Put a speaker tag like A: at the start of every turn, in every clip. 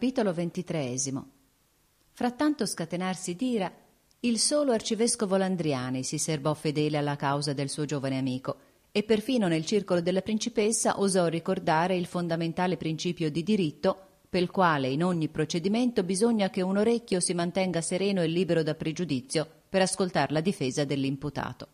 A: Capitolo ventitreesimo Frattanto scatenarsi d'ira, il solo arcivescovo Landriani si serbò fedele alla causa del suo giovane amico e perfino nel circolo della principessa osò ricordare il fondamentale principio di diritto pel quale in ogni procedimento bisogna che un orecchio si mantenga sereno e libero da pregiudizio per ascoltar la difesa dell'imputato.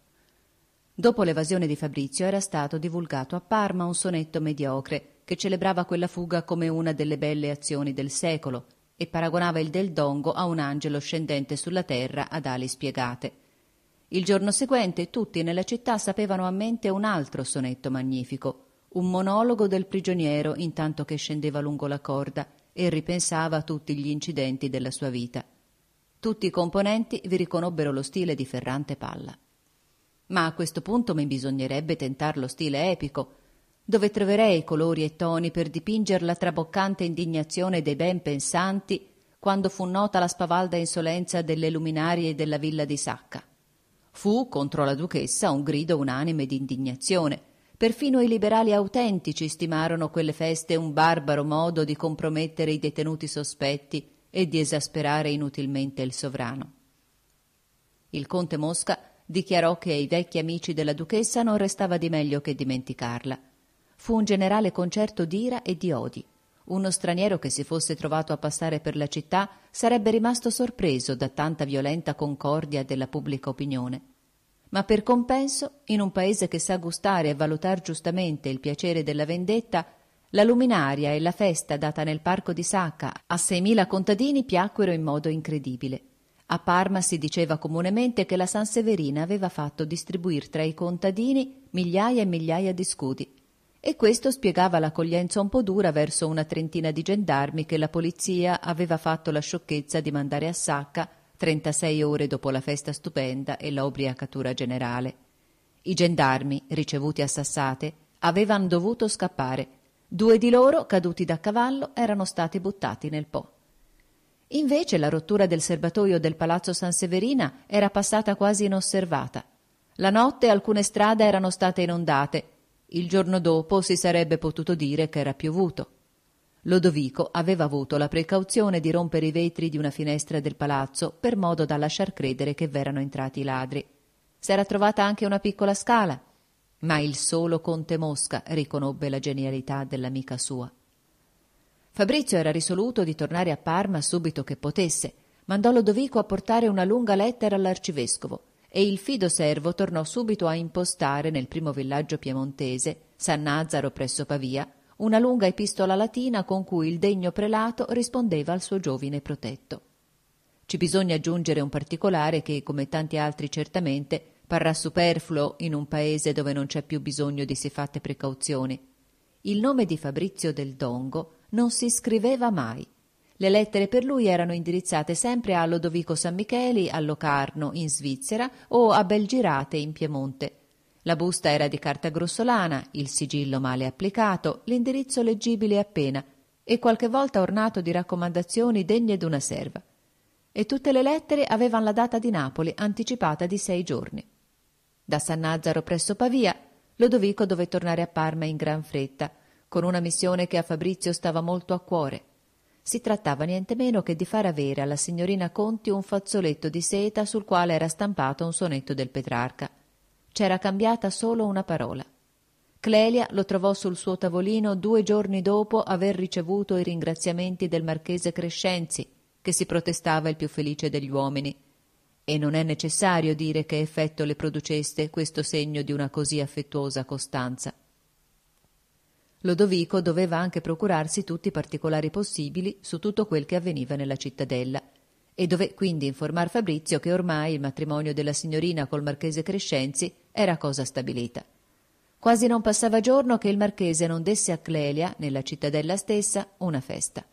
A: Dopo l'evasione di Fabrizio era stato divulgato a Parma un sonetto mediocre che celebrava quella fuga come una delle belle azioni del secolo e paragonava il del Dongo a un angelo scendente sulla terra ad ali spiegate. Il giorno seguente tutti nella città sapevano a mente un altro sonetto magnifico, un monologo del prigioniero intanto che scendeva lungo la corda e ripensava a tutti gli incidenti della sua vita. Tutti i componenti vi riconobbero lo stile di Ferrante Palla. Ma a questo punto mi bisognerebbe tentar lo stile epico, dove troverei colori e toni per dipingere la traboccante indignazione dei ben pensanti quando fu nota la spavalda insolenza delle luminarie della villa di Sacca. Fu contro la duchessa un grido unanime di indignazione. Perfino i liberali autentici stimarono quelle feste un barbaro modo di compromettere i detenuti sospetti e di esasperare inutilmente il sovrano. Il conte Mosca dichiarò che ai vecchi amici della duchessa non restava di meglio che dimenticarla. Fu un generale concerto d'ira e di odi. Uno straniero che si fosse trovato a passare per la città sarebbe rimasto sorpreso da tanta violenta concordia della pubblica opinione. Ma per compenso, in un paese che sa gustare e valutar giustamente il piacere della vendetta, la luminaria e la festa data nel parco di Sacca a seimila contadini piacquero in modo incredibile. A Parma si diceva comunemente che la San Severina aveva fatto distribuir tra i contadini migliaia e migliaia di scudi. E questo spiegava l'accoglienza un po' dura verso una trentina di gendarmi che la polizia aveva fatto la sciocchezza di mandare a Sacca 36 ore dopo la festa stupenda e la ubriacatura generale. I gendarmi, ricevuti a sassate, avevano dovuto scappare. Due di loro, caduti da cavallo, erano stati buttati nel Po. Invece la rottura del serbatoio del palazzo San Severina era passata quasi inosservata. La notte alcune strade erano state inondate. Il giorno dopo si sarebbe potuto dire che era piovuto. Lodovico aveva avuto la precauzione di rompere i vetri di una finestra del palazzo per modo da lasciar credere che v'erano entrati i ladri. S'era trovata anche una piccola scala, ma il solo conte Mosca riconobbe la genialità dell'amica sua. Fabrizio era risoluto di tornare a Parma subito che potesse. Mandò Lodovico a portare una lunga lettera all'arcivescovo e il fido servo tornò subito a impostare nel primo villaggio piemontese, San Nazzaro presso Pavia, una lunga epistola latina con cui il degno prelato rispondeva al suo giovine protetto. Ci bisogna aggiungere un particolare che, come tanti altri certamente, parrà superfluo in un paese dove non c'è più bisogno di sifatte precauzioni. Il nome di Fabrizio del Dongo non si scriveva mai. Le lettere per lui erano indirizzate sempre a Lodovico San Micheli, a Locarno, in Svizzera, o a Belgirate, in Piemonte. La busta era di carta grossolana, il sigillo male applicato, l'indirizzo leggibile appena, e qualche volta ornato di raccomandazioni degne d'una serva. E tutte le lettere avevano la data di Napoli anticipata di sei giorni. Da San Nazzaro presso Pavia, Lodovico dové tornare a Parma in gran fretta, con una missione che a Fabrizio stava molto a cuore. Si trattava niente meno che di far avere alla signorina Conti un fazzoletto di seta sul quale era stampato un sonetto del Petrarca. C'era cambiata solo una parola. Clelia lo trovò sul suo tavolino due giorni dopo aver ricevuto i ringraziamenti del marchese Crescenzi, che si protestava il più felice degli uomini. E non è necessario dire che effetto le produceste questo segno di una così affettuosa costanza. Lodovico doveva anche procurarsi tutti i particolari possibili su tutto quel che avveniva nella cittadella e dové quindi informar Fabrizio che ormai il matrimonio della signorina col marchese Crescenzi era cosa stabilita. Quasi non passava giorno che il marchese non desse a Clelia, nella cittadella stessa, una festa.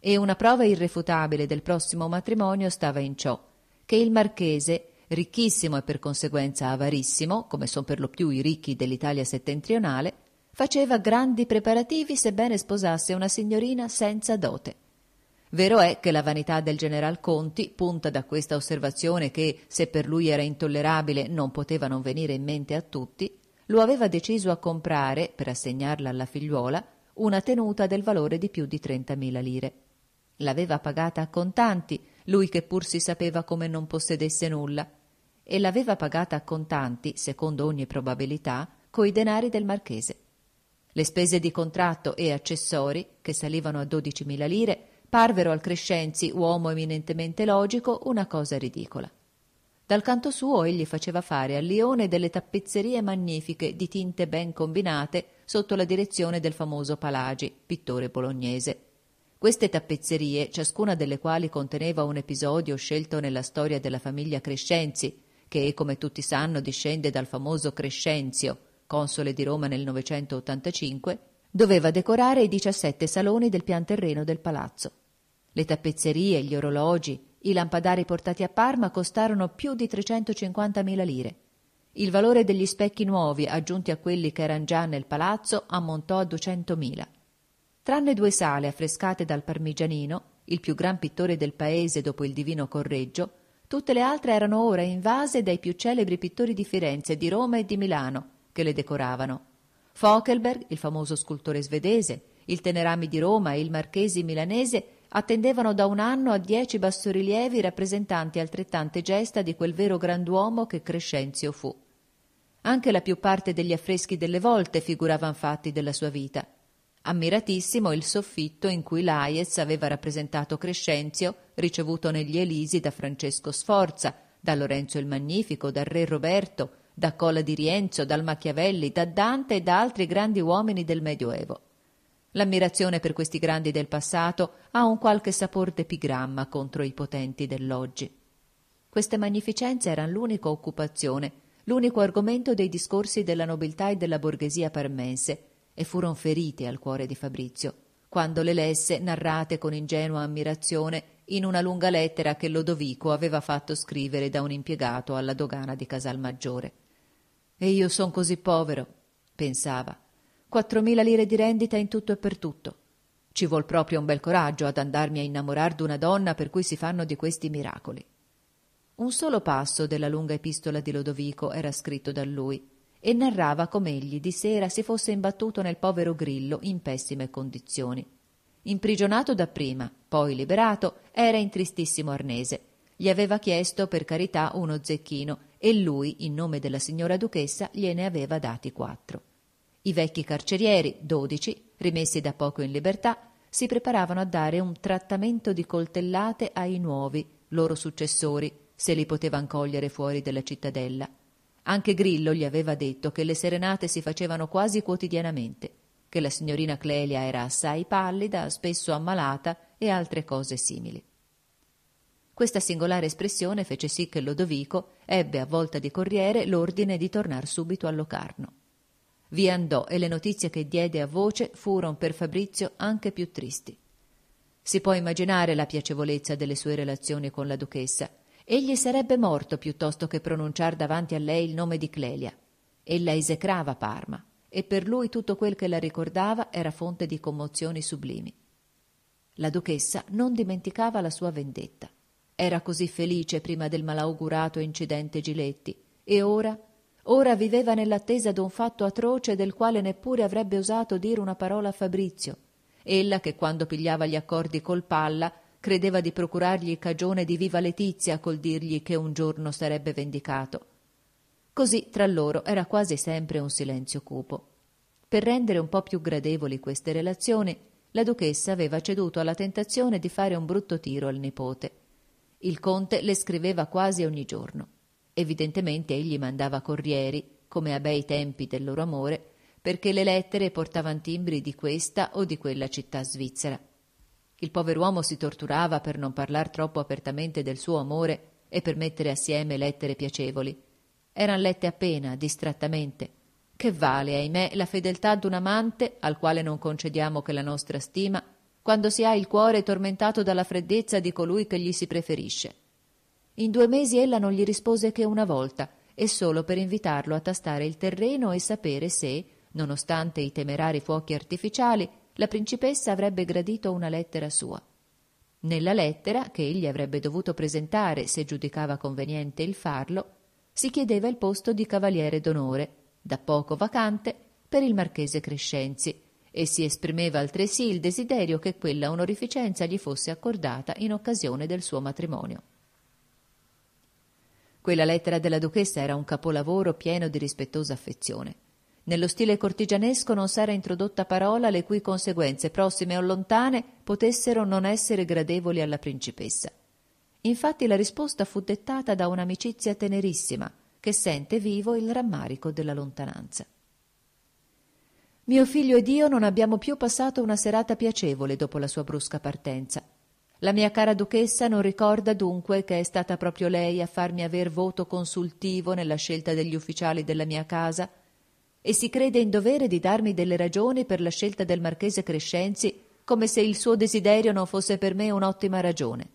A: E una prova irrefutabile del prossimo matrimonio stava in ciò, che il marchese, ricchissimo e per conseguenza avarissimo, come son per lo più i ricchi dell'Italia settentrionale, faceva grandi preparativi sebbene sposasse una signorina senza dote. Vero è che la vanità del general Conti punta da questa osservazione che, se per lui era intollerabile, non poteva non venire in mente a tutti, lo aveva deciso a comprare, per assegnarla alla figliuola, una tenuta del valore di più di trentamila lire. l'aveva pagata a contanti, lui che pur si sapeva come non possedesse nulla, e l'aveva pagata a contanti, secondo ogni probabilità, coi denari del marchese. Le spese di contratto e accessori, che salivano a dodicimila lire, parvero al Crescenzi, uomo eminentemente logico, una cosa ridicola. Dal canto suo egli faceva fare a Lione delle tappezzerie magnifiche di tinte ben combinate sotto la direzione del famoso Palagi, pittore bolognese. Queste tappezzerie, ciascuna delle quali conteneva un episodio scelto nella storia della famiglia Crescenzi, che, come tutti sanno, discende dal famoso Crescenzio, console di Roma nel 985, doveva decorare i 17 saloni del pian terreno del palazzo. Le tappezzerie, gli orologi, i lampadari portati a Parma costarono più di 350.000 lire. Il valore degli specchi nuovi, aggiunti a quelli che erano già nel palazzo, ammontò a 200.000. Tranne due sale affrescate dal Parmigianino, il più gran pittore del paese dopo il divino Correggio, tutte le altre erano ora invase dai più celebri pittori di Firenze, di Roma e di Milano, che le decoravano. Fokelberg, il famoso scultore svedese, il Tenerami di Roma e il Marchesi milanese attendevano da un anno a dieci bassorilievi rappresentanti altrettante gesta di quel vero grand'uomo che Crescenzio fu. Anche la più parte degli affreschi delle volte figuravan fatti della sua vita. Ammiratissimo il soffitto in cui l'Aiez aveva rappresentato Crescenzio, ricevuto negli Elisi da Francesco Sforza, da Lorenzo il Magnifico, dal re Roberto, da Cola di Rienzo, dal Machiavelli, da Dante e da altri grandi uomini del Medioevo. L'ammirazione per questi grandi del passato ha un qualche sapor d'epigramma contro i potenti dell'oggi. Queste magnificenze erano l'unica occupazione, l'unico argomento dei discorsi della nobiltà e della borghesia parmense, e furono ferite al cuore di Fabrizio, quando le lesse narrate con ingenua ammirazione in una lunga lettera che Lodovico aveva fatto scrivere da un impiegato alla dogana di Casalmaggiore. E io son così povero, pensava, quattromila lire di rendita in tutto e per tutto. Ci vuol proprio un bel coraggio ad andarmi a innamorar d'una donna per cui si fanno di questi miracoli. Un solo passo della lunga epistola di Lodovico era scritto da lui e narrava come egli di sera si fosse imbattuto nel povero Grillo in pessime condizioni. Imprigionato dapprima, poi liberato, era in tristissimo arnese. Gli aveva chiesto per carità uno zecchino e lui, in nome della signora duchessa, gliene aveva dati quattro. I vecchi carcerieri, dodici, rimessi da poco in libertà, si preparavano a dare un trattamento di coltellate ai nuovi, loro successori, se li potevano cogliere fuori della cittadella. Anche Grillo gli aveva detto che le serenate si facevano quasi quotidianamente, che la signorina Clelia era assai pallida, spesso ammalata e altre cose simili. Questa singolare espressione fece sì che Lodovico ebbe a volta di corriere l'ordine di tornar subito a Locarno. Vi andò e le notizie che diede a voce furono per Fabrizio anche più tristi. Si può immaginare la piacevolezza delle sue relazioni con la duchessa. Egli sarebbe morto piuttosto che pronunciar davanti a lei il nome di Clelia. Ella esecrava Parma e per lui tutto quel che la ricordava era fonte di commozioni sublimi. La duchessa non dimenticava la sua vendetta. Era così felice prima del malaugurato incidente Giletti e ora Ora viveva nell'attesa d'un fatto atroce del quale neppure avrebbe osato dire una parola a Fabrizio. Ella che quando pigliava gli accordi col Palla credeva di procurargli cagione di viva letizia col dirgli che un giorno sarebbe vendicato. Così tra loro era quasi sempre un silenzio cupo. Per rendere un po più gradevoli queste relazioni, la duchessa aveva ceduto alla tentazione di fare un brutto tiro al nipote. Il conte le scriveva quasi ogni giorno. Evidentemente egli mandava corrieri, come a bei tempi del loro amore, perché le lettere portavano timbri di questa o di quella città svizzera. Il pover'uomo si torturava per non parlar troppo apertamente del suo amore e per mettere assieme lettere piacevoli. Eran lette appena, distrattamente. Che vale, ahimè, la fedeltà d'un amante, al quale non concediamo che la nostra stima, quando si ha il cuore tormentato dalla freddezza di colui che gli si preferisce? In due mesi ella non gli rispose che una volta, e solo per invitarlo a tastare il terreno e sapere se, nonostante i temerari fuochi artificiali, la principessa avrebbe gradito una lettera sua. Nella lettera, che egli avrebbe dovuto presentare se giudicava conveniente il farlo, si chiedeva il posto di cavaliere d'onore, da poco vacante, per il marchese Crescenzi, e si esprimeva altresì il desiderio che quella onorificenza gli fosse accordata in occasione del suo matrimonio. Quella lettera della duchessa era un capolavoro pieno di rispettosa affezione. Nello stile cortigianesco non s'era introdotta parola le cui conseguenze prossime o lontane potessero non essere gradevoli alla principessa. Infatti la risposta fu dettata da un'amicizia tenerissima che sente vivo il rammarico della lontananza. Mio figlio ed io non abbiamo più passato una serata piacevole dopo la sua brusca partenza. La mia cara duchessa non ricorda dunque che è stata proprio lei a farmi aver voto consultivo nella scelta degli ufficiali della mia casa e si crede in dovere di darmi delle ragioni per la scelta del marchese Crescenzi come se il suo desiderio non fosse per me un'ottima ragione.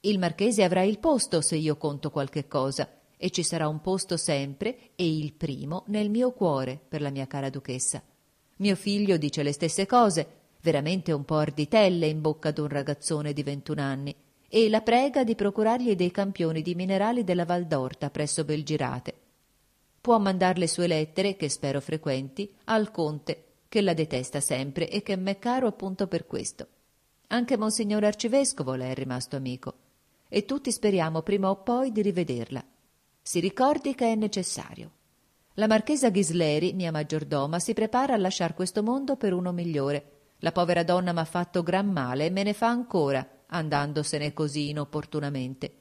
A: Il marchese avrà il posto se io conto qualche cosa e ci sarà un posto sempre e il primo nel mio cuore per la mia cara duchessa. Mio figlio dice le stesse cose, veramente un po' arditelle in bocca d'un ragazzone di ventuno anni, e la prega di procurargli dei campioni di minerali della Val d'Orta presso Belgirate. Può mandar le sue lettere, che spero frequenti, al conte, che la detesta sempre e che m'è caro appunto per questo. Anche Monsignor Arcivescovo le è rimasto amico, e tutti speriamo prima o poi di rivederla. Si ricordi che è necessario. La marchesa Ghisleri, mia maggiordoma, si prepara a lasciar questo mondo per uno migliore. La povera donna m'ha fatto gran male e me ne fa ancora, andandosene così inopportunamente.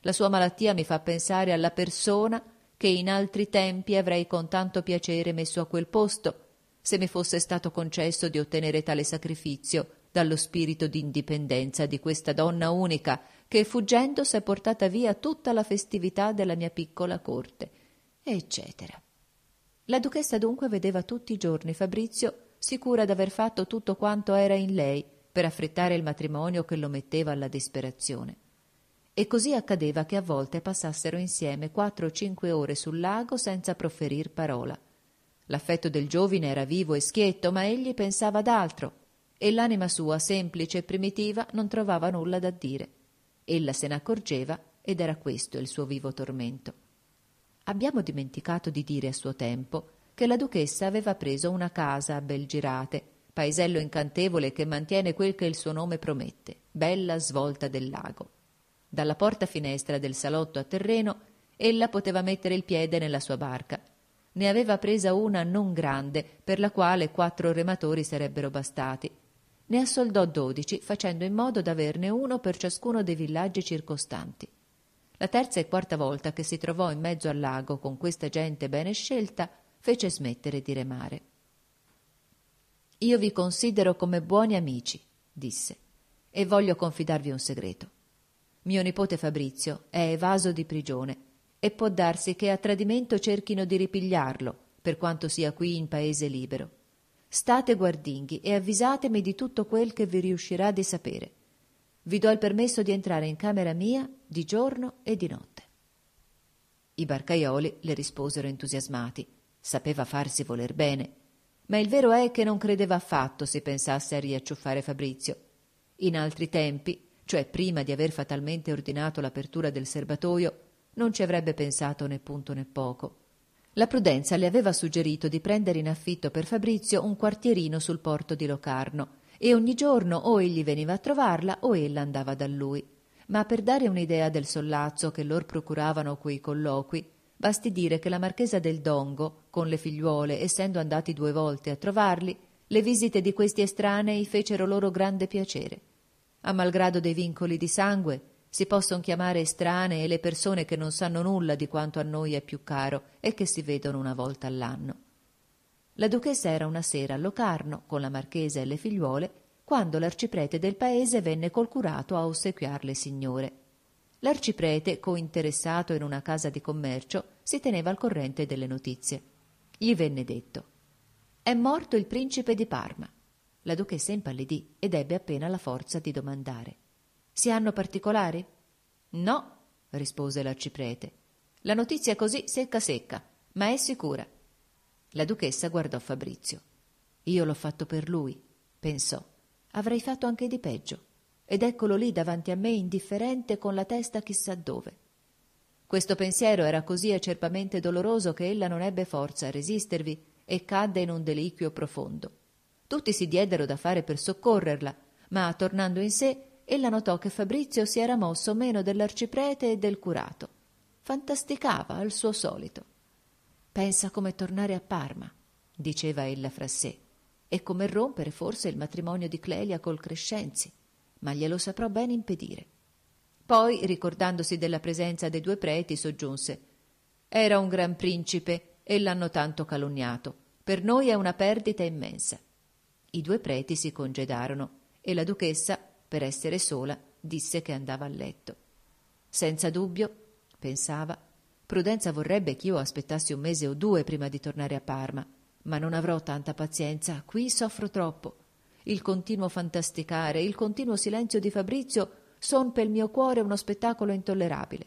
A: La sua malattia mi fa pensare alla persona che in altri tempi avrei con tanto piacere messo a quel posto, se mi fosse stato concesso di ottenere tale sacrificio dallo spirito d'indipendenza di questa donna unica che fuggendo s'è portata via tutta la festività della mia piccola corte, eccetera. La duchessa dunque vedeva tutti i giorni Fabrizio sicura d'aver fatto tutto quanto era in lei per affrettare il matrimonio che lo metteva alla disperazione. E così accadeva che a volte passassero insieme quattro o cinque ore sul lago senza profferir parola. L'affetto del giovine era vivo e schietto, ma egli pensava ad altro, e l'anima sua, semplice e primitiva, non trovava nulla da dire. Ella se ne accorgeva ed era questo il suo vivo tormento. Abbiamo dimenticato di dire a suo tempo che la duchessa aveva preso una casa a Belgirate, paesello incantevole che mantiene quel che il suo nome promette, bella svolta del lago. Dalla porta finestra del salotto a terreno ella poteva mettere il piede nella sua barca. Ne aveva presa una non grande, per la quale quattro rematori sarebbero bastati. Ne assoldò dodici, facendo in modo d'averne uno per ciascuno dei villaggi circostanti. La terza e quarta volta che si trovò in mezzo al lago con questa gente bene scelta, fece smettere di remare. Io vi considero come buoni amici, disse, e voglio confidarvi un segreto. Mio nipote Fabrizio è evaso di prigione e può darsi che a tradimento cerchino di ripigliarlo, per quanto sia qui in paese libero. State guardinghi e avvisatemi di tutto quel che vi riuscirà di sapere. Vi do il permesso di entrare in camera mia di giorno e di notte. I barcaioli le risposero entusiasmati. Sapeva farsi voler bene. Ma il vero è che non credeva affatto si pensasse a riacciuffare Fabrizio. In altri tempi, cioè prima di aver fatalmente ordinato l'apertura del serbatoio, non ci avrebbe pensato né punto né poco. La prudenza le aveva suggerito di prendere in affitto per Fabrizio un quartierino sul porto di Locarno e ogni giorno o egli veniva a trovarla o ella andava da lui. Ma per dare un'idea del sollazzo che lor procuravano quei colloqui, basti dire che la marchesa del Dongo, con le figliuole, essendo andati due volte a trovarli, le visite di questi estranei fecero loro grande piacere. A malgrado dei vincoli di sangue, si possono chiamare estranee le persone che non sanno nulla di quanto a noi è più caro e che si vedono una volta all'anno. La duchessa era una sera a Locarno con la marchesa e le figliuole quando l'arciprete del paese venne col curato a ossequiar signore. L'arciprete, cointeressato in una casa di commercio, si teneva al corrente delle notizie. Gli venne detto È morto il principe di Parma. La duchessa impallidì ed ebbe appena la forza di domandare Si hanno particolari? No, rispose l'arciprete. La notizia è così secca secca, ma è sicura. La duchessa guardò Fabrizio. Io l'ho fatto per lui, pensò. Avrei fatto anche di peggio. Ed eccolo lì davanti a me indifferente con la testa chissà dove. Questo pensiero era così acerbamente doloroso che ella non ebbe forza a resistervi e cadde in un deliquio profondo. Tutti si diedero da fare per soccorrerla, ma tornando in sé, ella notò che Fabrizio si era mosso meno dell'arciprete e del curato. Fantasticava al suo solito. Pensa come tornare a Parma, diceva ella fra sé, e come rompere forse il matrimonio di Clelia col Crescenzi, ma glielo saprò ben impedire. Poi, ricordandosi della presenza dei due preti, soggiunse Era un gran principe e l'hanno tanto calunniato. Per noi è una perdita immensa. I due preti si congedarono e la duchessa, per essere sola, disse che andava a letto. Senza dubbio, pensava, Prudenza vorrebbe che io aspettassi un mese o due prima di tornare a Parma, ma non avrò tanta pazienza, qui soffro troppo. Il continuo fantasticare, il continuo silenzio di Fabrizio son pel mio cuore uno spettacolo intollerabile.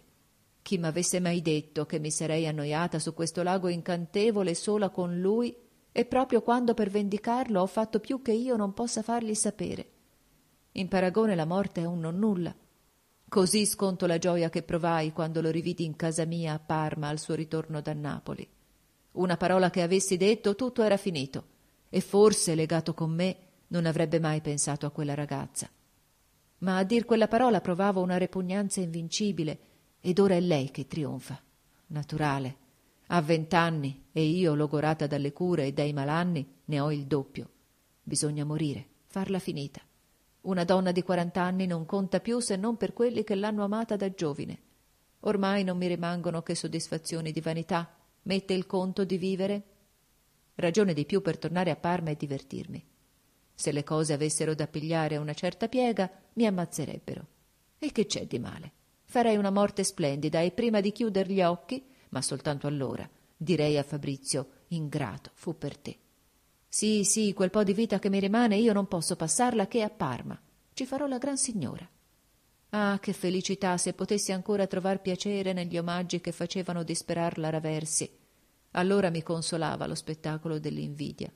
A: Chi m'avesse mai detto che mi sarei annoiata su questo lago incantevole sola con lui, e proprio quando per vendicarlo ho fatto più che io non possa fargli sapere. In paragone la morte è un nonnulla. Così sconto la gioia che provai quando lo rividi in casa mia a Parma al suo ritorno da Napoli. Una parola che avessi detto, tutto era finito, e forse, legato con me, non avrebbe mai pensato a quella ragazza. Ma a dir quella parola provavo una repugnanza invincibile, ed ora è lei che trionfa. Naturale. Ha vent'anni e io, logorata dalle cure e dai malanni, ne ho il doppio. Bisogna morire, farla finita. Una donna di quarant'anni non conta più se non per quelli che l'hanno amata da giovine. Ormai non mi rimangono che soddisfazioni di vanità. Mette il conto di vivere? Ragione di più per tornare a Parma e divertirmi. Se le cose avessero da pigliare una certa piega, mi ammazzerebbero. E che c'è di male? Farei una morte splendida e prima di chiuder gli occhi, ma soltanto allora, direi a Fabrizio, ingrato fu per te. Sì, sì, quel po' di vita che mi rimane io non posso passarla che a Parma. Ci farò la gran signora. Ah, che felicità se potessi ancora trovar piacere negli omaggi che facevano disperar la Raversi. Allora mi consolava lo spettacolo dell'invidia.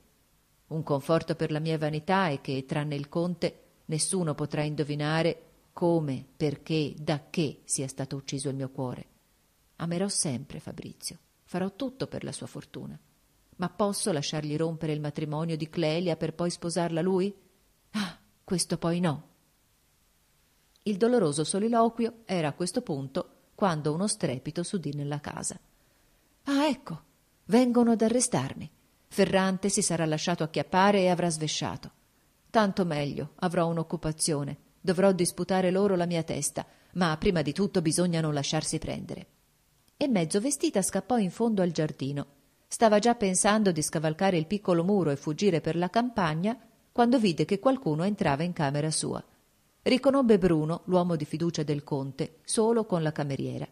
A: Un conforto per la mia vanità è che, tranne il conte, nessuno potrà indovinare come, perché, da che sia stato ucciso il mio cuore. Amerò sempre Fabrizio. Farò tutto per la sua fortuna. Ma posso lasciargli rompere il matrimonio di Clelia per poi sposarla lui? Ah, questo poi no. Il doloroso soliloquio era a questo punto quando uno strepito s'udì nella casa. Ah, ecco, vengono ad arrestarmi. Ferrante si sarà lasciato acchiappare e avrà svesciato. Tanto meglio, avrò un'occupazione. Dovrò disputare loro la mia testa, ma prima di tutto bisogna non lasciarsi prendere. E mezzo vestita scappò in fondo al giardino Stava già pensando di scavalcare il piccolo muro e fuggire per la campagna quando vide che qualcuno entrava in camera sua. Riconobbe Bruno, l'uomo di fiducia del conte, solo con la cameriera.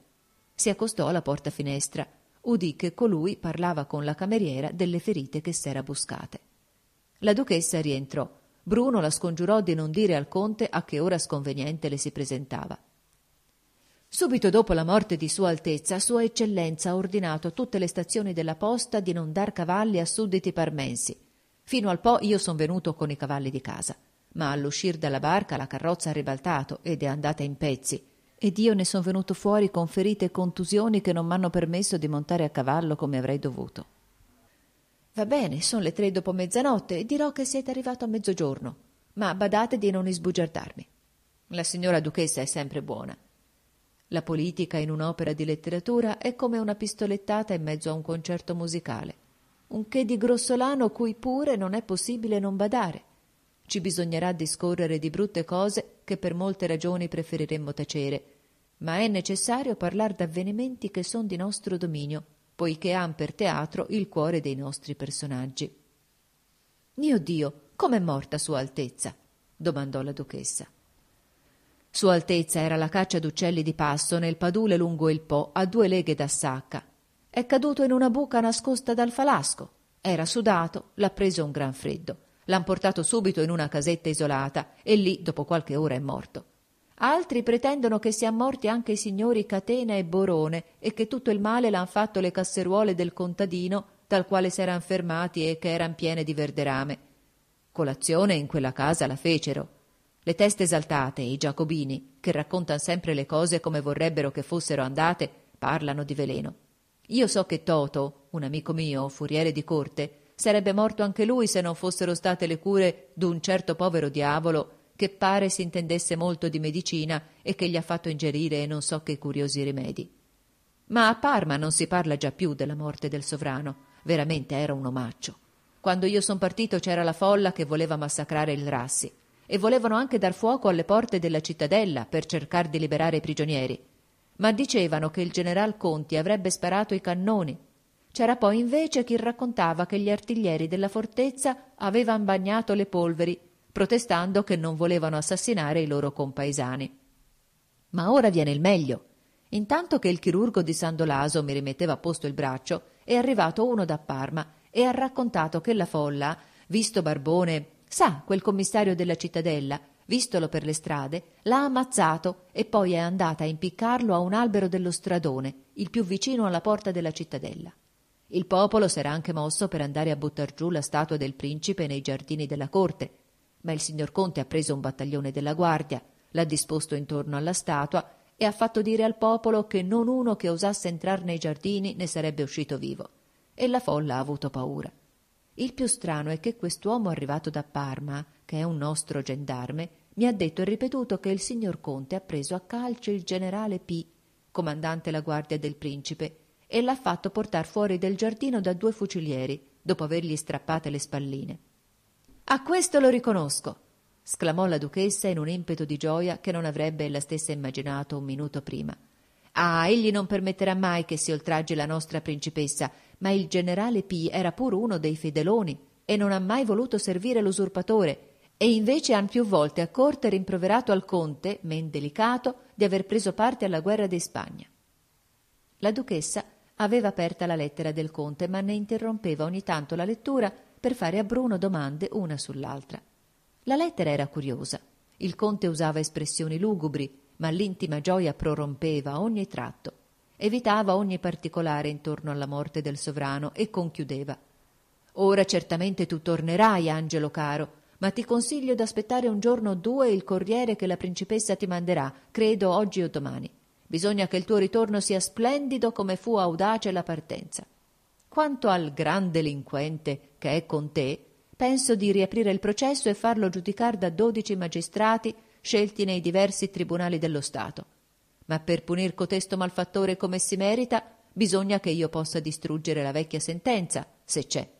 A: Si accostò alla porta finestra. Udì che colui parlava con la cameriera delle ferite che s'era buscate. La duchessa rientrò. Bruno la scongiurò di non dire al conte a che ora sconveniente le si presentava. Subito dopo la morte di Sua Altezza, Sua Eccellenza ha ordinato a tutte le stazioni della posta di non dar cavalli a sudditi parmensi. Fino al Po io son venuto con i cavalli di casa, ma all'uscir dalla barca la carrozza ha ribaltato ed è andata in pezzi, ed io ne son venuto fuori con ferite e contusioni che non m'hanno permesso di montare a cavallo come avrei dovuto. Va bene, son le tre dopo mezzanotte e dirò che siete arrivato a mezzogiorno, ma badate di non isbugiardarmi. La signora duchessa è sempre buona la politica in un'opera di letteratura è come una pistolettata in mezzo a un concerto musicale, un che di grossolano cui pure non è possibile non badare. Ci bisognerà discorrere di brutte cose che per molte ragioni preferiremmo tacere, ma è necessario parlar d'avvenimenti che son di nostro dominio, poiché han per teatro il cuore dei nostri personaggi. Mio Dio, com'è morta Sua Altezza? domandò la duchessa. Sua Altezza era la caccia d'uccelli di passo nel padule lungo il Po, a due leghe da Sacca. È caduto in una buca nascosta dal falasco. Era sudato, l'ha preso un gran freddo. L'han portato subito in una casetta isolata e lì, dopo qualche ora, è morto. Altri pretendono che siano morti anche i signori Catena e Borone e che tutto il male l'han fatto le casseruole del contadino dal quale s'eran fermati e che eran piene di verderame. Colazione in quella casa la fecero le teste esaltate e i giacobini, che raccontan sempre le cose come vorrebbero che fossero andate, parlano di veleno. Io so che Toto, un amico mio, furiere di corte, sarebbe morto anche lui se non fossero state le cure d'un certo povero diavolo che pare si intendesse molto di medicina e che gli ha fatto ingerire non so che curiosi rimedi. Ma a Parma non si parla già più della morte del sovrano. Veramente era un omaccio. Quando io son partito c'era la folla che voleva massacrare il Rassi e volevano anche dar fuoco alle porte della cittadella per cercar di liberare i prigionieri. Ma dicevano che il general Conti avrebbe sparato i cannoni. C'era poi invece chi raccontava che gli artiglieri della fortezza avevan bagnato le polveri, protestando che non volevano assassinare i loro compaesani. Ma ora viene il meglio. Intanto che il chirurgo di San Dolaso mi rimetteva a posto il braccio, è arrivato uno da Parma e ha raccontato che la folla, visto Barbone, sa, quel commissario della cittadella, vistolo per le strade, l'ha ammazzato e poi è andata a impiccarlo a un albero dello stradone, il più vicino alla porta della cittadella. Il popolo s'era anche mosso per andare a buttar giù la statua del principe nei giardini della corte, ma il signor Conte ha preso un battaglione della guardia, l'ha disposto intorno alla statua e ha fatto dire al popolo che non uno che osasse entrar nei giardini ne sarebbe uscito vivo. E la folla ha avuto paura. Il più strano è che quest'uomo arrivato da Parma, che è un nostro gendarme, mi ha detto e ripetuto che il signor Conte ha preso a calcio il generale P, comandante la guardia del principe, e l'ha fatto portar fuori del giardino da due fucilieri, dopo avergli strappate le spalline. A questo lo riconosco, sclamò la duchessa in un impeto di gioia che non avrebbe ella stessa immaginato un minuto prima. Ah, egli non permetterà mai che si oltraggi la nostra principessa, ma il generale P era pur uno dei fedeloni e non ha mai voluto servire l'usurpatore, e invece han più volte a corte rimproverato al conte, men delicato, di aver preso parte alla guerra di Spagna. La duchessa aveva aperta la lettera del conte, ma ne interrompeva ogni tanto la lettura per fare a Bruno domande una sull'altra. La lettera era curiosa. Il conte usava espressioni lugubri, ma l'intima gioia prorompeva ogni tratto. Evitava ogni particolare intorno alla morte del sovrano e conchiudeva. Ora certamente tu tornerai, Angelo caro, ma ti consiglio d'aspettare un giorno o due il corriere che la principessa ti manderà, credo oggi o domani. Bisogna che il tuo ritorno sia splendido come fu audace la partenza. Quanto al gran delinquente che è con te, penso di riaprire il processo e farlo giudicare da dodici magistrati scelti nei diversi tribunali dello Stato. Ma per punir cotesto malfattore come si merita, bisogna che io possa distruggere la vecchia sentenza, se c'è.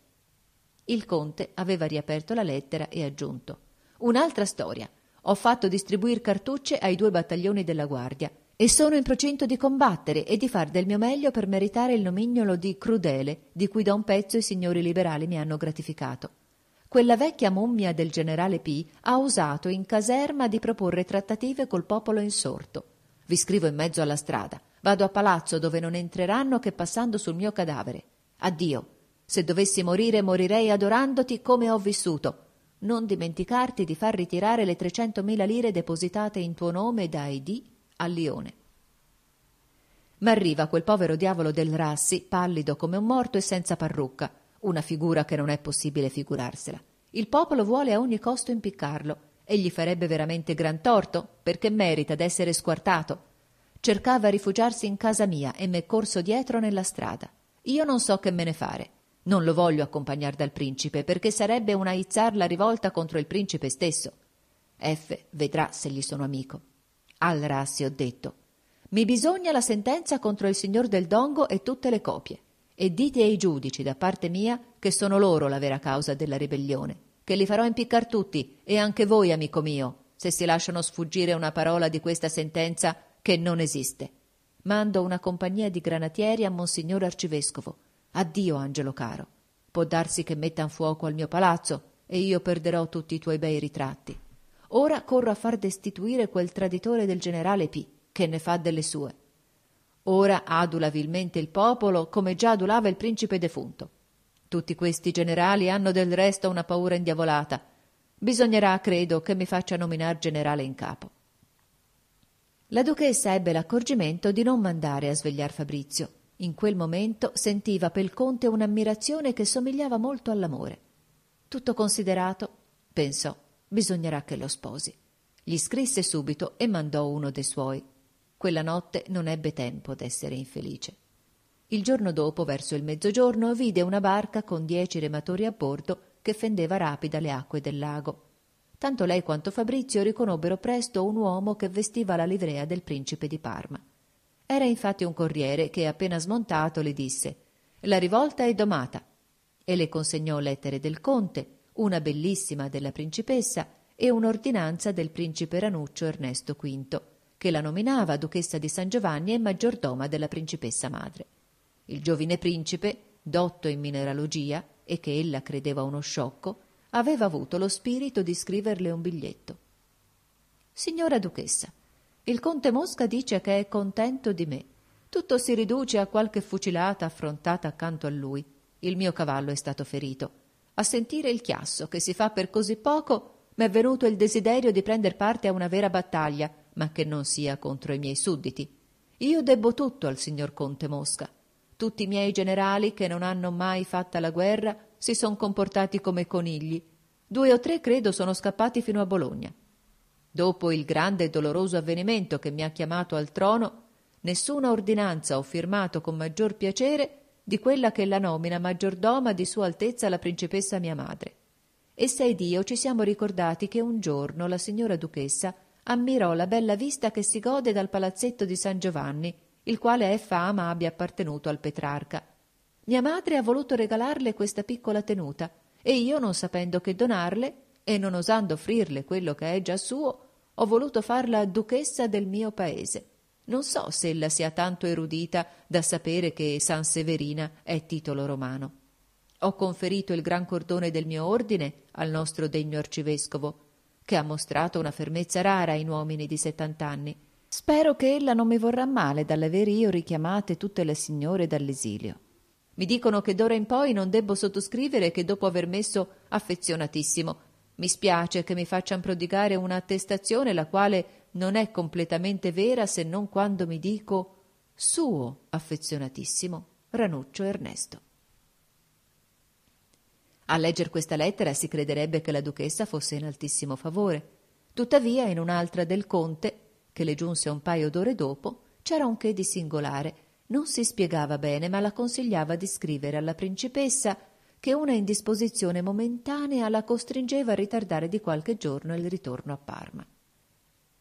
A: Il conte aveva riaperto la lettera e aggiunto Un'altra storia. Ho fatto distribuir cartucce ai due battaglioni della guardia e sono in procinto di combattere e di far del mio meglio per meritare il nomignolo di crudele di cui da un pezzo i signori liberali mi hanno gratificato quella vecchia mummia del generale P ha osato in caserma di proporre trattative col popolo insorto. Vi scrivo in mezzo alla strada. Vado a palazzo dove non entreranno che passando sul mio cadavere. Addio. Se dovessi morire, morirei adorandoti come ho vissuto. Non dimenticarti di far ritirare le trecentomila lire depositate in tuo nome da Edi a Lione. Ma arriva quel povero diavolo del Rassi, pallido come un morto e senza parrucca una figura che non è possibile figurarsela. Il popolo vuole a ogni costo impiccarlo e gli farebbe veramente gran torto perché merita d'essere squartato. Cercava rifugiarsi in casa mia e m'è corso dietro nella strada. Io non so che me ne fare. Non lo voglio accompagnar dal principe perché sarebbe una aizzar la rivolta contro il principe stesso. F vedrà se gli sono amico. Al Rassi ho detto: Mi bisogna la sentenza contro il signor del Dongo e tutte le copie e dite ai giudici da parte mia che sono loro la vera causa della ribellione, che li farò impiccar tutti e anche voi, amico mio, se si lasciano sfuggire una parola di questa sentenza che non esiste. Mando una compagnia di granatieri a Monsignor Arcivescovo. Addio, Angelo caro. Può darsi che mettan fuoco al mio palazzo e io perderò tutti i tuoi bei ritratti. Ora corro a far destituire quel traditore del generale P, che ne fa delle sue. Ora adula vilmente il popolo come già adulava il principe defunto. Tutti questi generali hanno del resto una paura indiavolata. Bisognerà, credo, che mi faccia nominar generale in capo. La duchessa ebbe l'accorgimento di non mandare a svegliar Fabrizio. In quel momento sentiva pel conte un'ammirazione che somigliava molto all'amore. Tutto considerato, pensò, bisognerà che lo sposi. Gli scrisse subito e mandò uno dei suoi quella notte non ebbe tempo d'essere infelice. Il giorno dopo, verso il mezzogiorno, vide una barca con dieci rematori a bordo che fendeva rapida le acque del lago. Tanto lei quanto Fabrizio riconobbero presto un uomo che vestiva la livrea del principe di Parma. Era infatti un corriere che, appena smontato, le disse La rivolta è domata e le consegnò lettere del conte, una bellissima della principessa e un'ordinanza del principe Ranuccio Ernesto V, che la nominava duchessa di San Giovanni e maggiordoma della principessa madre. Il giovine principe, dotto in mineralogia e che ella credeva uno sciocco, aveva avuto lo spirito di scriverle un biglietto. Signora duchessa, il conte Mosca dice che è contento di me. Tutto si riduce a qualche fucilata affrontata accanto a lui. Il mio cavallo è stato ferito. A sentire il chiasso che si fa per così poco, m'è venuto il desiderio di prender parte a una vera battaglia, ma che non sia contro i miei sudditi. Io debbo tutto al signor conte Mosca. Tutti i miei generali, che non hanno mai fatta la guerra, si son comportati come conigli. Due o tre, credo, sono scappati fino a Bologna. Dopo il grande e doloroso avvenimento che mi ha chiamato al trono, nessuna ordinanza ho firmato con maggior piacere di quella che la nomina maggiordoma di Sua Altezza la principessa mia madre. Essa ed io ci siamo ricordati che un giorno la signora duchessa ammirò la bella vista che si gode dal palazzetto di San Giovanni, il quale è fama abbia appartenuto al Petrarca. Mia madre ha voluto regalarle questa piccola tenuta, e io, non sapendo che donarle, e non osando offrirle quello che è già suo, ho voluto farla duchessa del mio paese. Non so se ella sia tanto erudita da sapere che San Severina è titolo romano. Ho conferito il gran cordone del mio ordine al nostro degno arcivescovo, che ha mostrato una fermezza rara in uomini di settant'anni. Spero che ella non mi vorrà male dall'aver io richiamate tutte le signore dall'esilio. Mi dicono che d'ora in poi non debbo sottoscrivere che dopo aver messo affezionatissimo. Mi spiace che mi faccian prodigare un'attestazione la quale non è completamente vera se non quando mi dico suo affezionatissimo Ranuccio Ernesto. A legger questa lettera si crederebbe che la duchessa fosse in altissimo favore. Tuttavia, in un'altra del conte, che le giunse un paio d'ore dopo, c'era un che di singolare. Non si spiegava bene, ma la consigliava di scrivere alla principessa che una indisposizione momentanea la costringeva a ritardare di qualche giorno il ritorno a Parma.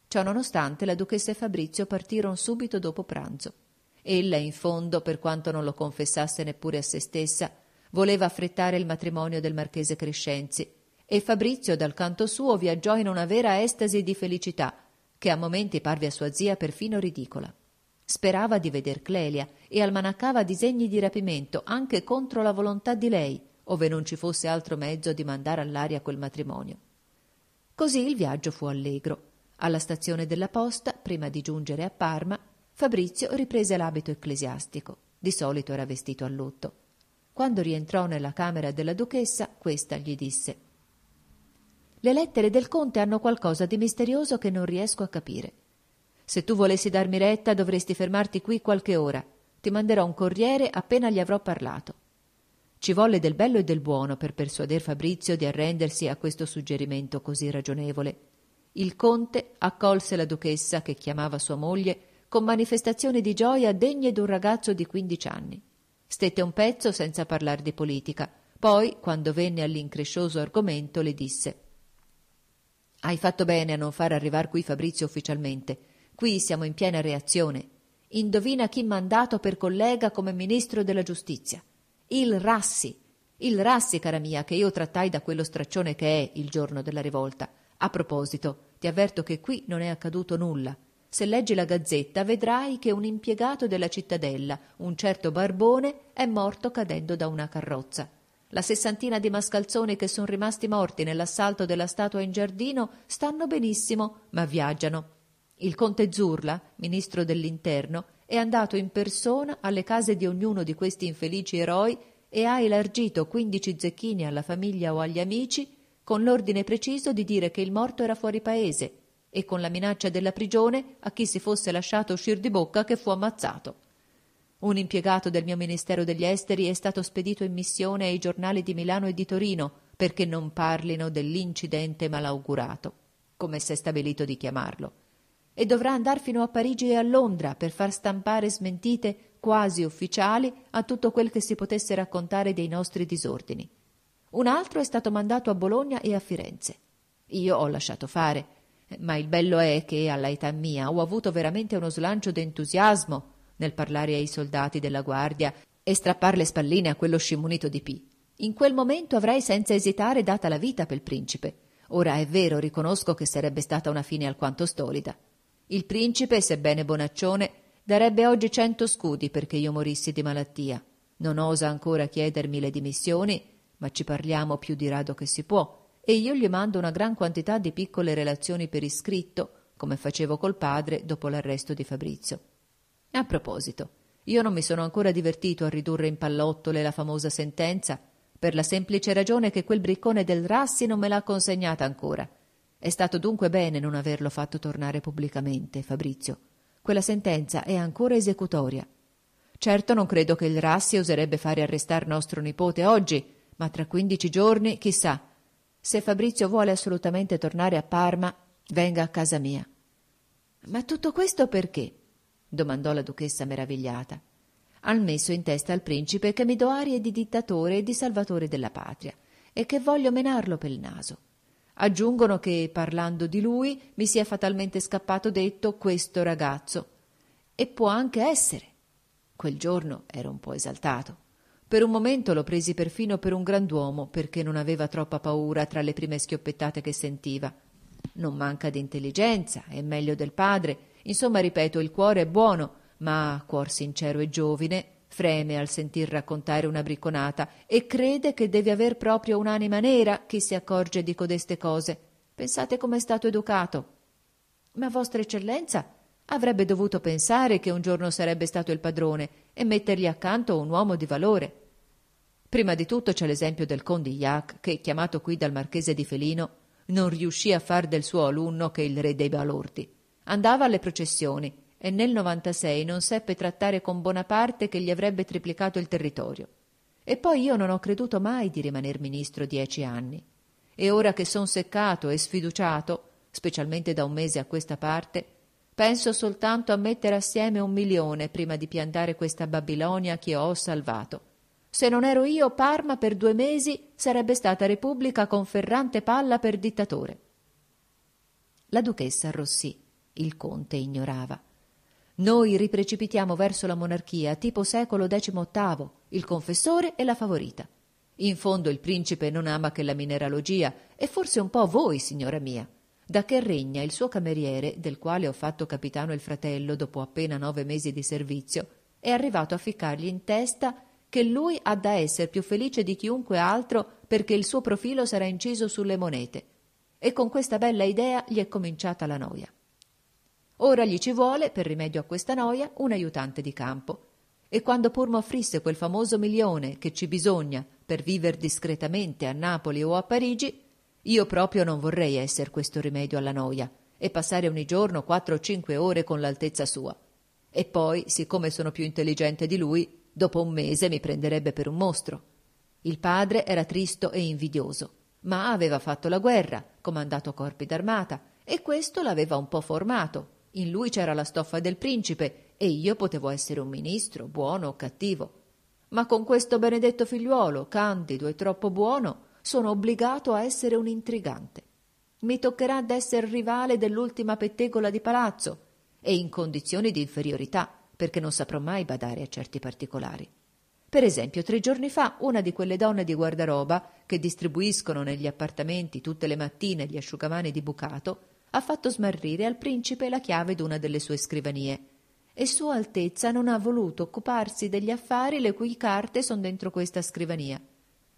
A: Ciò nonostante, la duchessa e Fabrizio partirono subito dopo pranzo. Ella, in fondo, per quanto non lo confessasse neppure a se stessa, voleva affrettare il matrimonio del marchese Crescenzi e Fabrizio dal canto suo viaggiò in una vera estasi di felicità che a momenti parve a sua zia perfino ridicola. Sperava di veder Clelia e almanaccava disegni di rapimento anche contro la volontà di lei, ove non ci fosse altro mezzo di mandare all'aria quel matrimonio. Così il viaggio fu allegro. Alla stazione della posta, prima di giungere a Parma, Fabrizio riprese l'abito ecclesiastico. Di solito era vestito a lutto. Quando rientrò nella camera della duchessa, questa gli disse Le lettere del conte hanno qualcosa di misterioso che non riesco a capire. Se tu volessi darmi retta, dovresti fermarti qui qualche ora. Ti manderò un corriere appena gli avrò parlato. Ci volle del bello e del buono per persuader Fabrizio di arrendersi a questo suggerimento così ragionevole. Il conte accolse la duchessa, che chiamava sua moglie, con manifestazioni di gioia degne d'un ragazzo di quindici anni. Stette un pezzo senza parlar di politica. Poi, quando venne all'increscioso argomento, le disse Hai fatto bene a non far arrivar qui Fabrizio ufficialmente. Qui siamo in piena reazione. Indovina chi mandato per collega come ministro della giustizia. Il Rassi. Il Rassi, cara mia, che io trattai da quello straccione che è il giorno della rivolta. A proposito, ti avverto che qui non è accaduto nulla. Se leggi la gazzetta vedrai che un impiegato della cittadella, un certo Barbone, è morto cadendo da una carrozza. La sessantina di mascalzoni che sono rimasti morti nell'assalto della statua in giardino stanno benissimo, ma viaggiano. Il conte Zurla, ministro dell'interno, è andato in persona alle case di ognuno di questi infelici eroi e ha elargito quindici zecchini alla famiglia o agli amici con l'ordine preciso di dire che il morto era fuori paese e con la minaccia della prigione a chi si fosse lasciato uscir di bocca che fu ammazzato. Un impiegato del mio Ministero degli Esteri è stato spedito in missione ai giornali di Milano e di Torino perché non parlino dell'incidente malaugurato, come s'è stabilito di chiamarlo, e dovrà andar fino a Parigi e a Londra per far stampare smentite quasi ufficiali a tutto quel che si potesse raccontare dei nostri disordini. Un altro è stato mandato a Bologna e a Firenze. Io ho lasciato fare, ma il bello è che alla età mia ho avuto veramente uno slancio d'entusiasmo nel parlare ai soldati della guardia e strappar le spalline a quello scimunito di P. In quel momento avrei senza esitare data la vita pel principe. Ora è vero, riconosco che sarebbe stata una fine alquanto stolida. Il principe, sebbene bonaccione, darebbe oggi cento scudi perché io morissi di malattia. Non osa ancora chiedermi le dimissioni, ma ci parliamo più di rado che si può, e io gli mando una gran quantità di piccole relazioni per iscritto, come facevo col padre dopo l'arresto di Fabrizio. A proposito, io non mi sono ancora divertito a ridurre in pallottole la famosa sentenza per la semplice ragione che quel briccone del Rassi non me l'ha consegnata ancora. È stato dunque bene non averlo fatto tornare pubblicamente, Fabrizio. Quella sentenza è ancora esecutoria. Certo non credo che il Rassi oserebbe fare arrestar nostro nipote oggi, ma tra quindici giorni, chissà. Se Fabrizio vuole assolutamente tornare a Parma, venga a casa mia. Ma tutto questo perché? domandò la duchessa meravigliata han messo in testa al principe che mi do arie di dittatore e di salvatore della patria e che voglio menarlo pel naso. Aggiungono che, parlando di lui, mi sia fatalmente scappato detto questo ragazzo. E può anche essere. Quel giorno ero un po' esaltato. Per un momento lo presi perfino per un grand'uomo, perché non aveva troppa paura tra le prime schioppettate che sentiva. Non manca di intelligenza, è meglio del padre. Insomma, ripeto, il cuore è buono, ma cuor sincero e giovine freme al sentir raccontare una bricconata e crede che deve aver proprio un'anima nera chi si accorge di codeste cose. Pensate com'è stato educato. Ma vostra eccellenza avrebbe dovuto pensare che un giorno sarebbe stato il padrone e mettergli accanto un uomo di valore. Prima di tutto c'è l'esempio del Condillac che, chiamato qui dal marchese di Felino, non riuscì a far del suo alunno che il re dei balordi. Andava alle processioni e nel 96 non seppe trattare con Bonaparte che gli avrebbe triplicato il territorio. E poi io non ho creduto mai di rimaner ministro dieci anni. E ora che son seccato e sfiduciato, specialmente da un mese a questa parte, penso soltanto a mettere assieme un milione prima di piantare questa Babilonia che ho salvato. Se non ero io, Parma per due mesi sarebbe stata Repubblica con Ferrante Palla per dittatore. La duchessa arrossì. Il conte ignorava. Noi riprecipitiamo verso la monarchia tipo secolo XVIII, il confessore e la favorita. In fondo il principe non ama che la mineralogia, e forse un po' voi, signora mia. Da che regna il suo cameriere, del quale ho fatto capitano il fratello dopo appena nove mesi di servizio, è arrivato a ficcargli in testa che lui ha da essere più felice di chiunque altro perché il suo profilo sarà inciso sulle monete. E con questa bella idea gli è cominciata la noia. Ora gli ci vuole, per rimedio a questa noia, un aiutante di campo. E quando pur m'offrisse quel famoso milione che ci bisogna per viver discretamente a Napoli o a Parigi, io proprio non vorrei essere questo rimedio alla noia e passare ogni giorno quattro o cinque ore con l'altezza sua. E poi, siccome sono più intelligente di lui, dopo un mese mi prenderebbe per un mostro. Il padre era tristo e invidioso, ma aveva fatto la guerra, comandato corpi d'armata, e questo l'aveva un po' formato, in lui c'era la stoffa del principe e io potevo essere un ministro, buono o cattivo. Ma con questo benedetto figliuolo, candido e troppo buono, sono obbligato a essere un intrigante. Mi toccherà d'essere rivale dell'ultima pettegola di palazzo e in condizioni di inferiorità, perché non saprò mai badare a certi particolari. Per esempio, tre giorni fa una di quelle donne di guardaroba che distribuiscono negli appartamenti tutte le mattine gli asciugamani di bucato ha fatto smarrire al principe la chiave d'una delle sue scrivanie e Sua Altezza non ha voluto occuparsi degli affari le cui carte son dentro questa scrivania.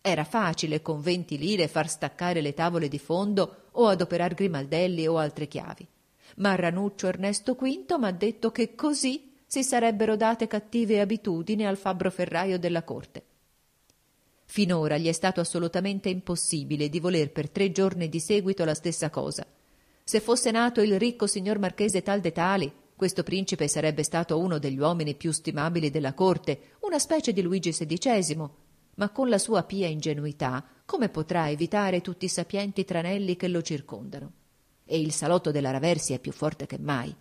A: Era facile con venti lire far staccare le tavole di fondo o adoperar grimaldelli o altre chiavi. Ma Ranuccio Ernesto V m'ha detto che così si sarebbero date cattive abitudini al fabbro ferraio della corte. Finora gli è stato assolutamente impossibile di voler per tre giorni di seguito la stessa cosa – se fosse nato il ricco signor marchese tal de tali, questo principe sarebbe stato uno degli uomini più stimabili della corte, una specie di Luigi XVI, ma con la sua pia ingenuità come potrà evitare tutti i sapienti tranelli che lo circondano? E il salotto della Raversi è più forte che mai.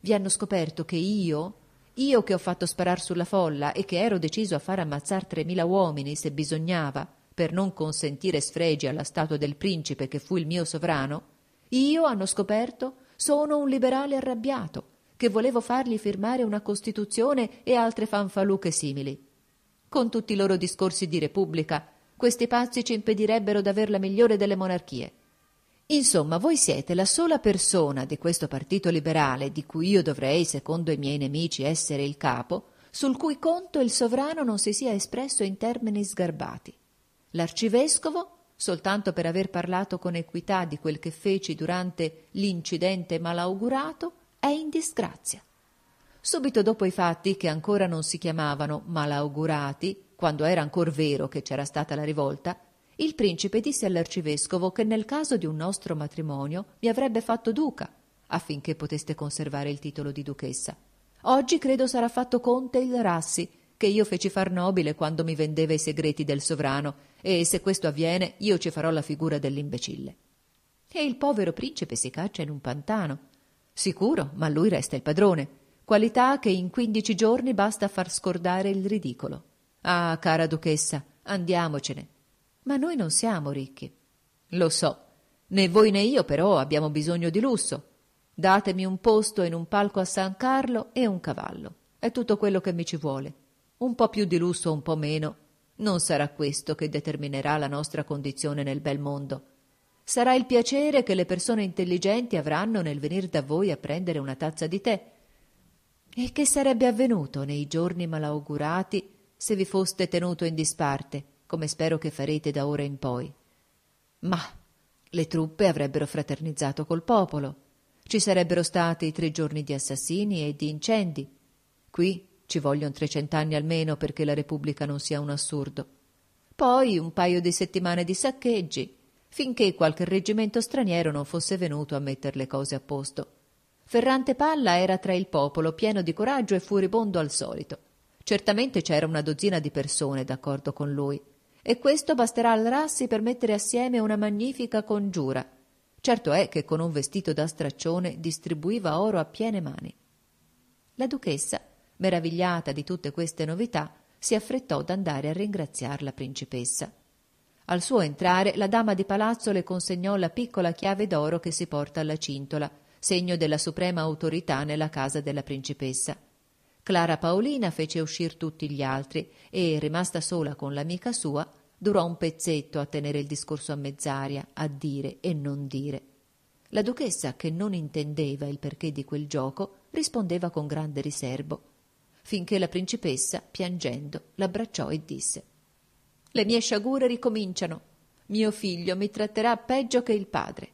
A: Vi hanno scoperto che io, io che ho fatto sparar sulla folla e che ero deciso a far ammazzar tremila uomini se bisognava, per non consentire sfregi alla statua del principe che fu il mio sovrano, io, hanno scoperto, sono un liberale arrabbiato, che volevo fargli firmare una Costituzione e altre fanfaluche simili. Con tutti i loro discorsi di Repubblica, questi pazzi ci impedirebbero d'aver la migliore delle monarchie. Insomma, voi siete la sola persona di questo partito liberale di cui io dovrei, secondo i miei nemici, essere il capo, sul cui conto il sovrano non si sia espresso in termini sgarbati. L'arcivescovo, soltanto per aver parlato con equità di quel che feci durante l'incidente malaugurato, è in disgrazia. Subito dopo i fatti, che ancora non si chiamavano malaugurati, quando era ancor vero che c'era stata la rivolta, il principe disse all'arcivescovo che nel caso di un nostro matrimonio mi avrebbe fatto duca, affinché poteste conservare il titolo di duchessa. Oggi credo sarà fatto conte il Rassi, che io feci far nobile quando mi vendeva i segreti del sovrano, e se questo avviene io ci farò la figura dell'imbecille. E il povero principe si caccia in un pantano. Sicuro, ma lui resta il padrone, qualità che in quindici giorni basta a far scordare il ridicolo. Ah, cara duchessa, andiamocene. Ma noi non siamo ricchi. Lo so. Né voi né io però abbiamo bisogno di lusso. Datemi un posto in un palco a San Carlo e un cavallo. È tutto quello che mi ci vuole. Un po' più di lusso un po' meno. Non sarà questo che determinerà la nostra condizione nel bel mondo. Sarà il piacere che le persone intelligenti avranno nel venir da voi a prendere una tazza di tè. E che sarebbe avvenuto nei giorni malaugurati se vi foste tenuto in disparte? come spero che farete da ora in poi. Ma le truppe avrebbero fraternizzato col popolo. Ci sarebbero stati tre giorni di assassini e di incendi. Qui ci vogliono trecent'anni almeno perché la Repubblica non sia un assurdo. Poi un paio di settimane di saccheggi, finché qualche reggimento straniero non fosse venuto a metter le cose a posto. Ferrante Palla era tra il popolo, pieno di coraggio e furibondo al solito. Certamente c'era una dozzina di persone d'accordo con lui e questo basterà al Rassi per mettere assieme una magnifica congiura. Certo è che con un vestito da straccione distribuiva oro a piene mani. La duchessa, meravigliata di tutte queste novità, si affrettò ad andare a ringraziar la principessa. Al suo entrare la dama di palazzo le consegnò la piccola chiave d'oro che si porta alla cintola, segno della suprema autorità nella casa della principessa. Clara Paolina fece uscir tutti gli altri e, rimasta sola con l'amica sua, durò un pezzetto a tenere il discorso a mezz'aria, a dire e non dire. La duchessa, che non intendeva il perché di quel gioco, rispondeva con grande riserbo, finché la principessa, piangendo, l'abbracciò e disse Le mie sciagure ricominciano. Mio figlio mi tratterà peggio che il padre.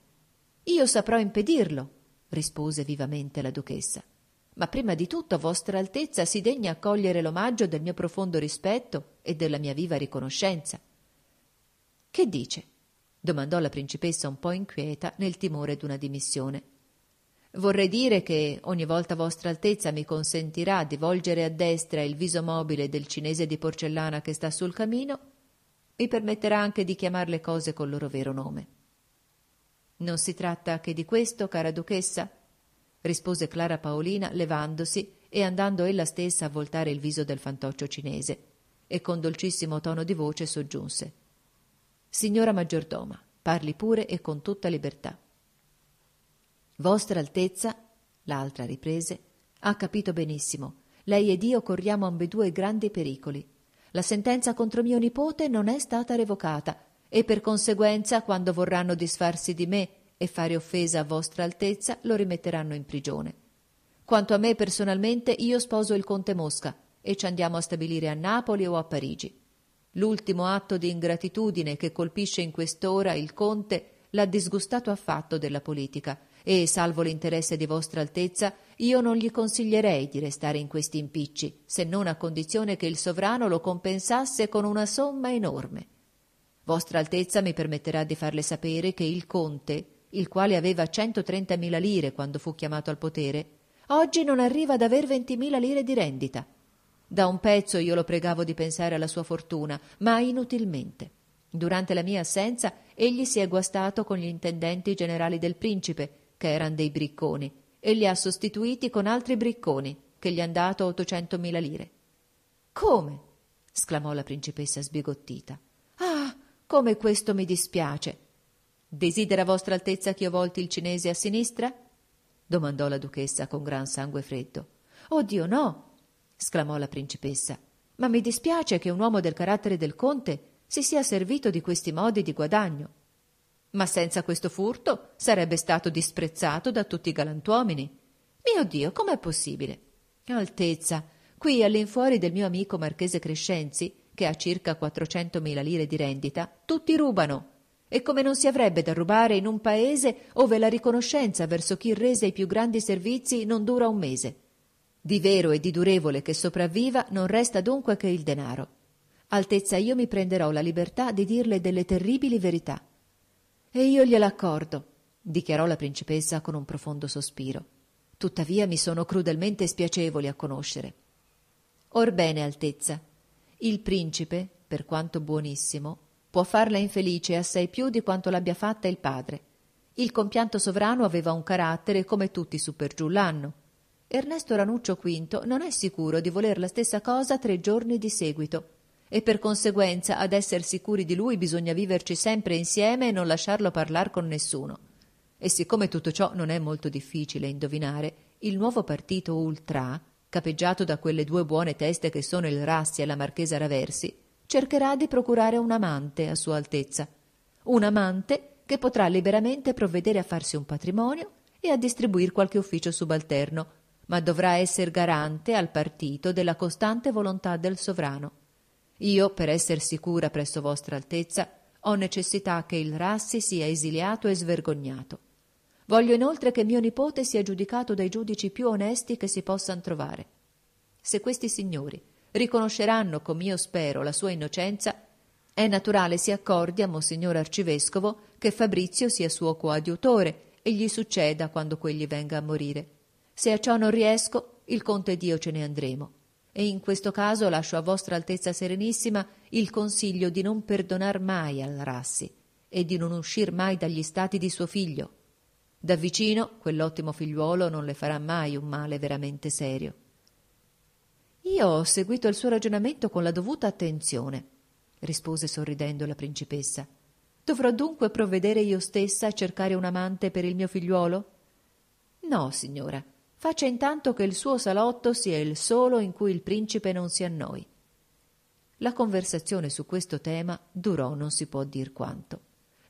A: Io saprò impedirlo, rispose vivamente la duchessa ma prima di tutto Vostra Altezza si degna accogliere l'omaggio del mio profondo rispetto e della mia viva riconoscenza. Che dice? domandò la principessa un po' inquieta nel timore d'una dimissione. Vorrei dire che ogni volta Vostra Altezza mi consentirà di volgere a destra il viso mobile del cinese di porcellana che sta sul camino, mi permetterà anche di chiamar le cose col loro vero nome. Non si tratta che di questo, cara duchessa? rispose Clara Paolina levandosi e andando ella stessa a voltare il viso del fantoccio cinese e con dolcissimo tono di voce soggiunse Signora maggiordoma, parli pure e con tutta libertà. Vostra Altezza, l'altra riprese, ha capito benissimo. Lei ed io corriamo ambedue grandi pericoli. La sentenza contro mio nipote non è stata revocata e per conseguenza, quando vorranno disfarsi di me e fare offesa a vostra altezza lo rimetteranno in prigione. Quanto a me personalmente, io sposo il conte Mosca e ci andiamo a stabilire a Napoli o a Parigi. L'ultimo atto di ingratitudine che colpisce in quest'ora il conte l'ha disgustato affatto della politica e, salvo l'interesse di vostra altezza, io non gli consiglierei di restare in questi impicci, se non a condizione che il sovrano lo compensasse con una somma enorme. Vostra altezza mi permetterà di farle sapere che il conte, il quale aveva centotrentamila lire quando fu chiamato al potere, oggi non arriva ad aver ventimila lire di rendita. Da un pezzo io lo pregavo di pensare alla sua fortuna, ma inutilmente. Durante la mia assenza egli si è guastato con gli intendenti generali del principe, che eran dei bricconi, e li ha sostituiti con altri bricconi, che gli han dato ottocentomila lire. Come? sclamò la principessa sbigottita. Come questo mi dispiace. Desidera vostra altezza che io volti il cinese a sinistra? domandò la duchessa con gran sangue freddo. Oh Dio no! sclamò la principessa. Ma mi dispiace che un uomo del carattere del conte si sia servito di questi modi di guadagno. Ma senza questo furto sarebbe stato disprezzato da tutti i galantuomini. Mio Dio, com'è possibile? Altezza, qui all'infuori del mio amico marchese Crescenzi, che ha circa quattrocentomila lire di rendita, tutti rubano. E come non si avrebbe da rubare in un paese ove la riconoscenza verso chi rese i più grandi servizi non dura un mese. Di vero e di durevole che sopravviva non resta dunque che il denaro. Altezza, io mi prenderò la libertà di dirle delle terribili verità. E io gliel'accordo, dichiarò la principessa con un profondo sospiro. Tuttavia mi sono crudelmente spiacevoli a conoscere. Orbene, Altezza, il principe, per quanto buonissimo, può farla infelice assai più di quanto l'abbia fatta il padre. Il compianto sovrano aveva un carattere come tutti su per giù l'hanno. Ernesto Ranuccio V non è sicuro di voler la stessa cosa tre giorni di seguito e per conseguenza ad esser sicuri di lui bisogna viverci sempre insieme e non lasciarlo parlar con nessuno. E siccome tutto ciò non è molto difficile indovinare, il nuovo partito ultra, capeggiato da quelle due buone teste che sono il Rassi e la marchesa Raversi, cercherà di procurare un amante a Sua Altezza. Un amante che potrà liberamente provvedere a farsi un patrimonio e a distribuir qualche ufficio subalterno, ma dovrà essere garante al partito della costante volontà del sovrano. Io, per esser sicura presso vostra altezza, ho necessità che il Rassi sia esiliato e svergognato. Voglio inoltre che mio nipote sia giudicato dai giudici più onesti che si possano trovare. Se questi signori riconosceranno, come io spero, la sua innocenza, è naturale si accordi a Monsignor Arcivescovo che Fabrizio sia suo coadiutore e gli succeda quando quegli venga a morire. Se a ciò non riesco, il conte ed io ce ne andremo e in questo caso lascio a vostra altezza serenissima il consiglio di non perdonar mai al Rassi e di non uscir mai dagli stati di suo figlio. Da vicino quell'ottimo figliuolo non le farà mai un male veramente serio. Io ho seguito il suo ragionamento con la dovuta attenzione, rispose sorridendo la principessa. Dovrò dunque provvedere io stessa a cercare un amante per il mio figliuolo? No, signora, Faccia intanto che il suo salotto sia il solo in cui il principe non si annoi. La conversazione su questo tema durò non si può dir quanto.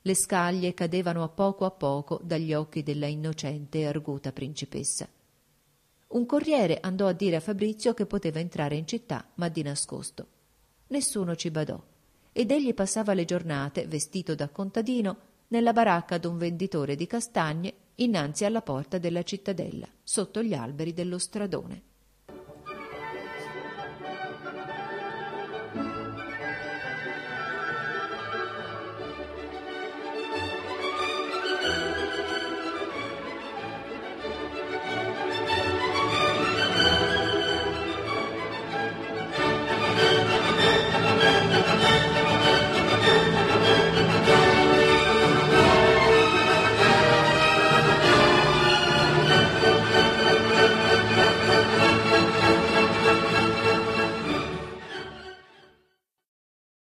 A: Le scaglie cadevano a poco a poco dagli occhi della innocente e arguta principessa. Un corriere andò a dire a Fabrizio che poteva entrare in città, ma di nascosto. Nessuno ci badò, ed egli passava le giornate, vestito da contadino, nella baracca d'un venditore di castagne innanzi alla porta della cittadella, sotto gli alberi dello stradone.